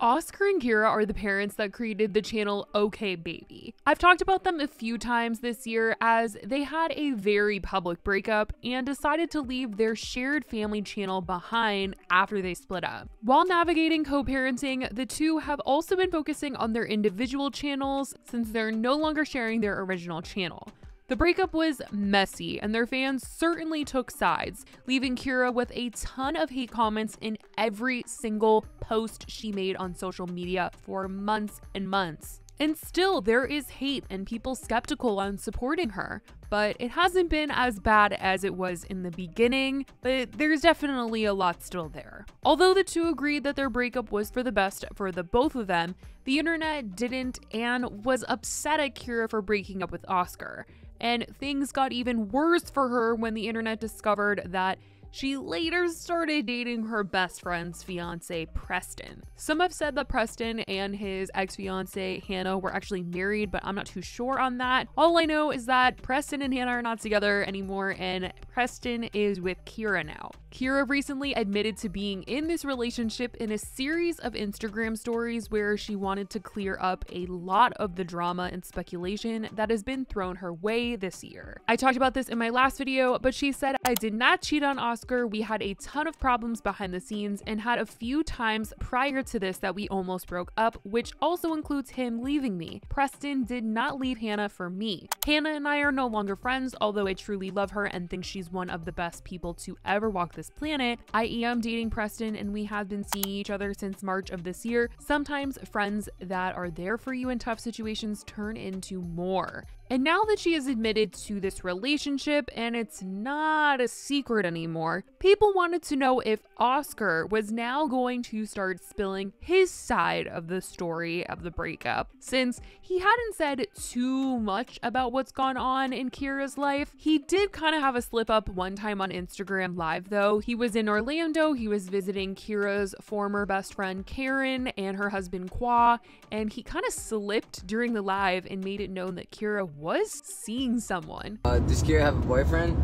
Oscar and Kyra are the parents that created the channel OK Baby. I've talked about them a few times this year as they had a very public breakup and decided to leave their shared family channel behind after they split up. While navigating co parenting, the two have also been focusing on their individual channels since they're no longer sharing their original channel. The breakup was messy, and their fans certainly took sides, leaving Kyra with a ton of hate comments in every single post she made on social media for months and months. And still, there is hate and people skeptical on supporting her. But it hasn't been as bad as it was in the beginning, but there's definitely a lot still there. Although the two agreed that their breakup was for the best for the both of them, the internet didn't and was upset at Kyra for breaking up with Oscar. And things got even worse for her when the internet discovered that she later started dating her best friend's fiance, Preston. Some have said that Preston and his ex fiance, Hannah, were actually married, but I'm not too sure on that. All I know is that Preston and Hannah are not together anymore, and Preston is with Kyra now. Kyra recently admitted to being in this relationship in a series of Instagram stories where she wanted to clear up a lot of the drama and speculation that has been thrown her way this year. I talked about this in my last video, but she said, I did not cheat on Oscar Oscar, we had a ton of problems behind the scenes and had a few times prior to this that we almost broke up, which also includes him leaving me. Preston did not leave Hannah for me. Hannah and I are no longer friends, although I truly love her and think she's one of the best people to ever walk this planet. I am dating Preston and we have been seeing each other since March of this year. Sometimes friends that are there for you in tough situations turn into more. And now that she has admitted to this relationship and it's not a secret anymore, people wanted to know if Oscar was now going to start spilling his side of the story of the breakup. Since he hadn't said too much about what's gone on in Kyra's life, he did kind of have a slip up one time on Instagram Live though. He was in Orlando, he was visiting Kyra's former best friend Karen and her husband Kwa, and he kind of slipped during the live and made it known that Kyra was seeing someone. Uh, does Kyra have a boyfriend?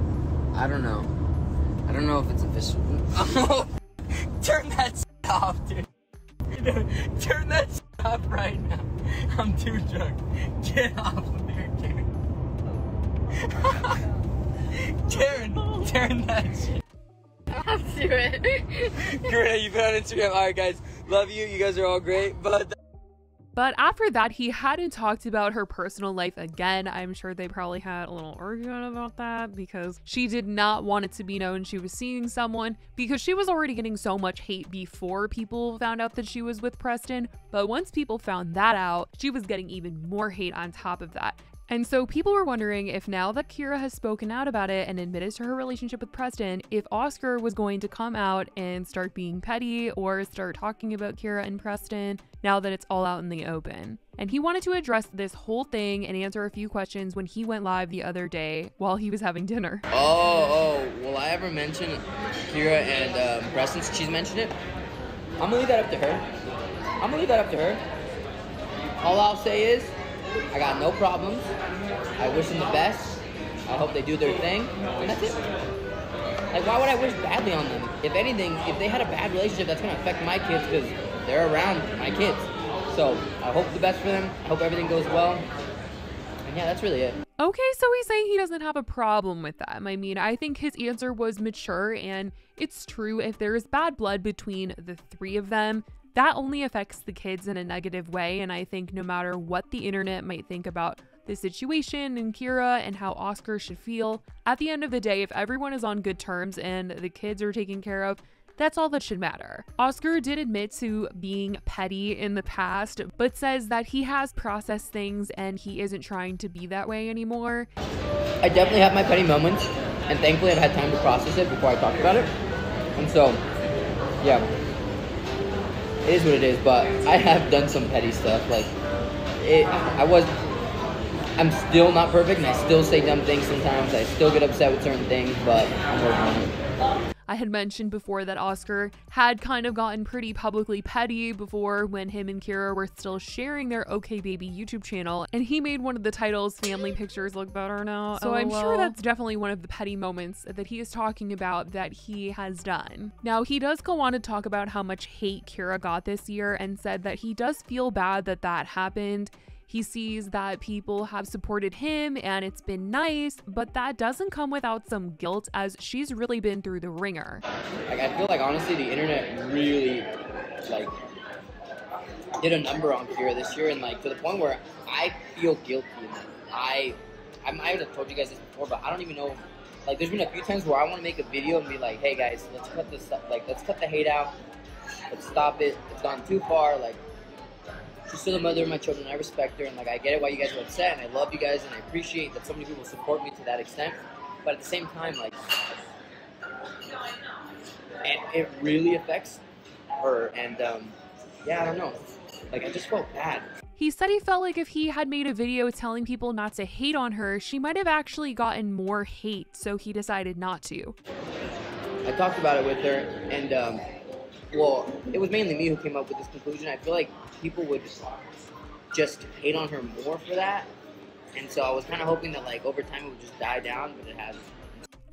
I don't know. I don't know if it's official. Turn that off, dude. Turn that off right now. I'm too drunk. Get off of there, Karen. Karen, turn that shit. I'll do it. Great, you've been on Instagram. Alright, guys. Love you. You guys are all great. But. But after that, he hadn't talked about her personal life again. I'm sure they probably had a little argument about that because she did not want it to be known she was seeing someone because she was already getting so much hate before people found out that she was with Preston. But once people found that out, she was getting even more hate on top of that. And so people were wondering if now that Kyra has spoken out about it and admitted to her relationship with Preston, if Oscar was going to come out and start being petty or start talking about Kyra and Preston now that it's all out in the open. And he wanted to address this whole thing and answer a few questions when he went live the other day while he was having dinner. Oh, oh, will I ever mention Kyra and um, Preston? She's mentioned it. I'm gonna leave that up to her. I'm gonna leave that up to her. All I'll say is, I got no problems. I wish them the best. I hope they do their thing, and that's it. Like, why would I wish badly on them? If anything, if they had a bad relationship, that's gonna affect my kids because they're around my kids. So I hope the best for them. I hope everything goes well. And yeah, that's really it. Okay, so he's saying he doesn't have a problem with them. I mean, I think his answer was mature, and it's true if there is bad blood between the three of them, that only affects the kids in a negative way. And I think no matter what the internet might think about the situation and Kyra and how Oscar should feel, at the end of the day, if everyone is on good terms and the kids are taken care of, that's all that should matter. Oscar did admit to being petty in the past, but says that he has processed things and he isn't trying to be that way anymore. I definitely have my petty moments, and thankfully I've had time to process it before I talked about it. And so, yeah, it is what it is. But I have done some petty stuff. Like, it, I was, I'm still not perfect, and I still say dumb things sometimes. I still get upset with certain things, but I'm working on it. I had mentioned before that Oscar had kind of gotten pretty publicly petty before when him and Kyra were still sharing their OK Baby YouTube channel, and he made one of the titles Family Pictures Look Better Now. So I'm sure that's definitely one of the petty moments that he is talking about that he has done. Now, he does go on to talk about how much hate Kyra got this year and said that he does feel bad that that happened. He sees that people have supported him and it's been nice, but that doesn't come without some guilt as she's really been through the ringer. Like I feel like honestly the internet really like did a number on Kyra this year and like to the point where I feel guilty. I I might have told you guys this before, but I don't even know like there's been a few times where I want to make a video and be like, hey guys, let's cut this stuff like let's cut the hate out. Let's stop it. It's gone too far. Like she's still the mother of my children. I respect her, and like I get it why you guys are upset, and I love you guys, and I appreciate that so many people support me to that extent. But at the same time, like, it, it really affects her, and um, yeah, I don't know. Like I just felt bad. He said he felt like if he had made a video telling people not to hate on her, she might have actually gotten more hate, so he decided not to. I talked about it with her, and um, well, it was mainly me who came up with this conclusion. I feel like people would just hate on her more for that, and so I was kind of hoping that like over time it would just die down, but it hasn't.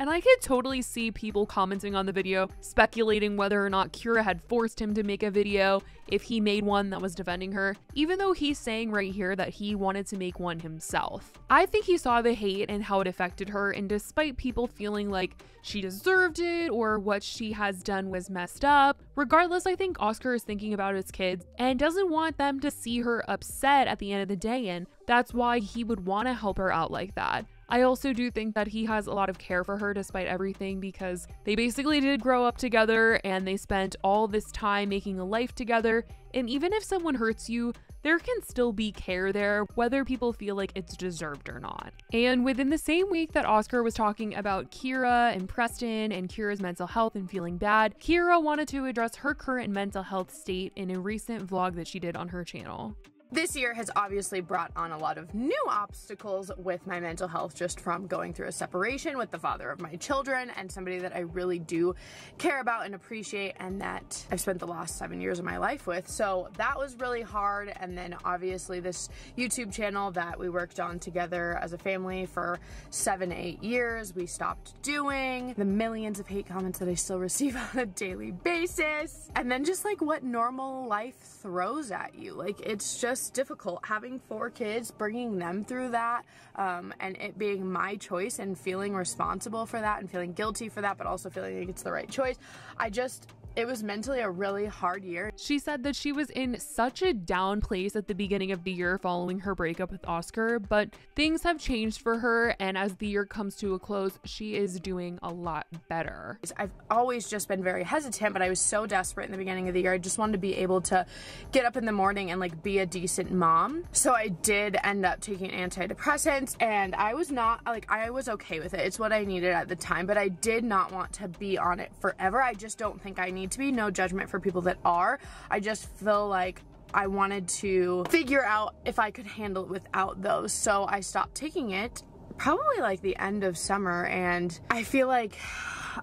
And I could totally see people commenting on the video, speculating whether or not Kyra had forced him to make a video, if he made one that was defending her, even though he's saying right here that he wanted to make one himself. I think he saw the hate and how it affected her, and despite people feeling like she deserved it or what she has done was messed up, regardless, I think Oscar is thinking about his kids and doesn't want them to see her upset at the end of the day, and that's why he would want to help her out like that. I also do think that he has a lot of care for her despite everything because they basically did grow up together and they spent all this time making a life together. And even if someone hurts you, there can still be care there, whether people feel like it's deserved or not. And within the same week that Oscar was talking about Kyra and Preston and Kyra's mental health and feeling bad, Kyra wanted to address her current mental health state in a recent vlog that she did on her channel. This year has obviously brought on a lot of new obstacles with my mental health just from going through a separation with the father of my children and somebody that I really do care about and appreciate and that I've spent the last seven years of my life with. So that was really hard. And then obviously this YouTube channel that we worked on together as a family for seven, eight years, we stopped doing the millions of hate comments that I still receive on a daily basis. And then just like what normal life throws at you. Like it's just just difficult having four kids, bringing them through that, um, and it being my choice and feeling responsible for that and feeling guilty for that, but also feeling like it's the right choice. I just it was mentally a really hard year. She said that she was in such a down place at the beginning of the year following her breakup with Oscar, but things have changed for her, and as the year comes to a close, she is doing a lot better. I've always just been very hesitant, but I was so desperate in the beginning of the year. I just wanted to be able to get up in the morning and like be a decent mom. So I did end up taking antidepressants, and I was not like I was okay with it. It's what I needed at the time, but I did not want to be on it forever. I just don't think I need need to be. No judgment for people that are. I just feel like I wanted to figure out if I could handle it without those. So I stopped taking it probably like the end of summer and I feel like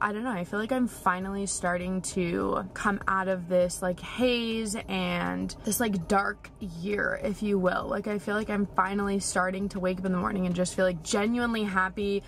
I don't know, I feel like I'm finally starting to come out of this like haze and this like dark year, if you will. Like I feel like I'm finally starting to wake up in the morning and just feel like genuinely happy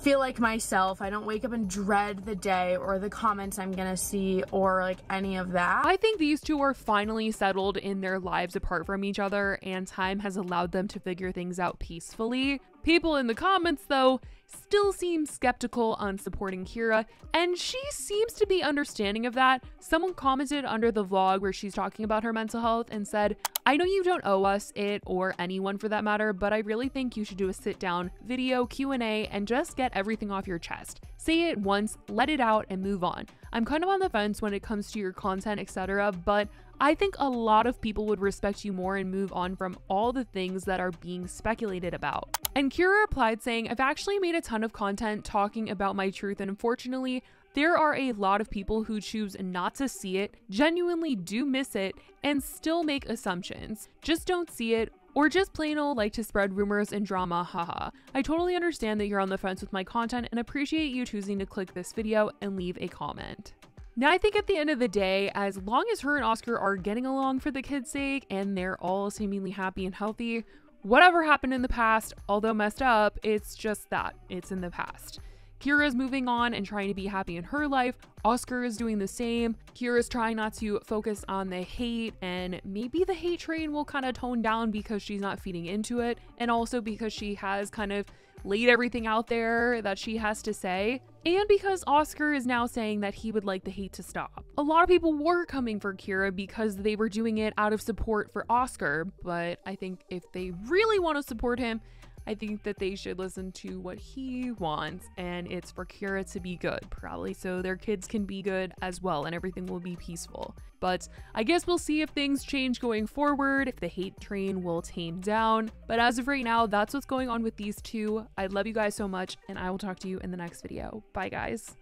feel like myself. I don't wake up and dread the day or the comments I'm gonna see or like any of that. I think these two are finally settled in their lives apart from each other and time has allowed them to figure things out peacefully. People in the comments, though, still seem skeptical on supporting Kyra, and she seems to be understanding of that. Someone commented under the vlog where she's talking about her mental health and said, I know you don't owe us it or anyone for that matter, but I really think you should do a sit down video Q&A and just get everything off your chest. Say it once, let it out and move on. I'm kind of on the fence when it comes to your content, etc., but I think a lot of people would respect you more and move on from all the things that are being speculated about. And Kyra replied saying, I've actually made a ton of content talking about my truth, and unfortunately, there are a lot of people who choose not to see it, genuinely do miss it, and still make assumptions. Just don't see it or just plain old like to spread rumors and drama, haha. I totally understand that you're on the fence with my content and appreciate you choosing to click this video and leave a comment. Now, I think at the end of the day, as long as her and Oscar are getting along for the kids' sake and they're all seemingly happy and healthy, whatever happened in the past, although messed up, it's just that. It's in the past. Kyra is moving on and trying to be happy in her life. Oscar is doing the same. Kyra's trying not to focus on the hate, and maybe the hate train will kind of tone down because she's not feeding into it, and also because she has kind of laid everything out there that she has to say, and because Oscar is now saying that he would like the hate to stop. A lot of people were coming for Kyra because they were doing it out of support for Oscar, but I think if they really want to support him, I think that they should listen to what he wants, and it's for Kyra to be good, probably so their kids can be good as well and everything will be peaceful. But I guess we'll see if things change going forward, if the hate train will tame down. But as of right now, that's what's going on with these two. I love you guys so much, and I will talk to you in the next video. Bye, guys.